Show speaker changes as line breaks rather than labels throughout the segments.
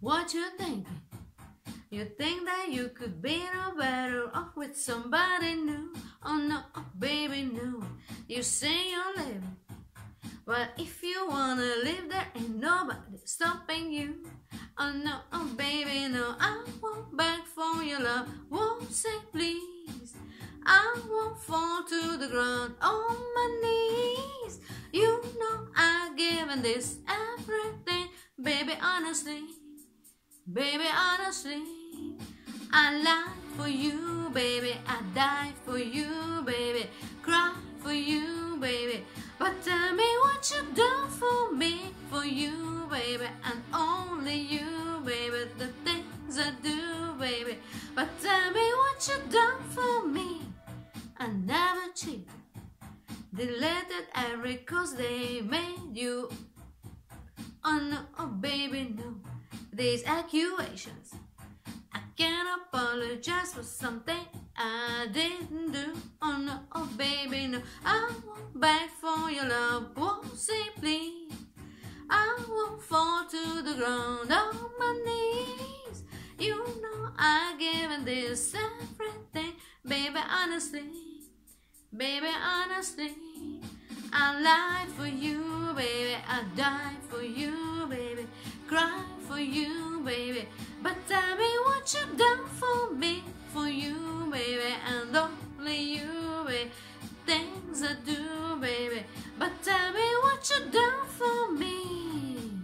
what you thinking? You think that you could be no better off with somebody new? Oh no, oh baby, no. You say you're living. But if you wanna live, there ain't nobody stopping you. Oh no, oh baby, no. I won't beg for your love, won't say please. I won't fall to the ground on my knees. You know I've given this everything, baby, honestly. Baby, honestly, I lie for you, baby. I die for you, baby. Cry for you, baby. But tell me what you do for me, for you, baby, and only you, baby. The things I do, baby. But tell me what you done for me. I never cheat. Deleted every cause they made you. Oh no, oh baby, no. These accusations. I can't apologize for something I didn't do. Oh no, oh baby, no. I won't beg for your love, won't say please. I won't fall to the ground on my knees. You know I given this everything, baby, honestly. Baby, honestly, I lie for you, baby. I die for you, baby. You, baby. But tell me what you done for me, for you, baby, and only you, baby. Things I do, baby. But tell me what you done for me.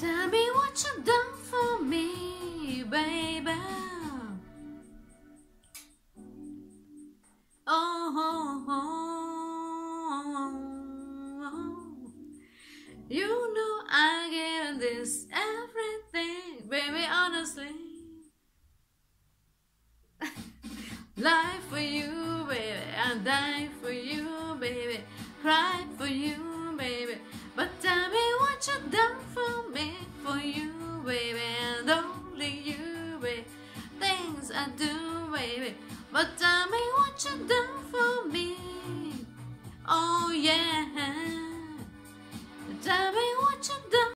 Tell me what you done for me, baby. Oh, oh, oh. You know I give this everything, baby, honestly. Life for you, baby, I die for you, baby, cry for you, baby. But tell me what you done for me, for you, baby, and only you, baby. Things I do, baby, but tell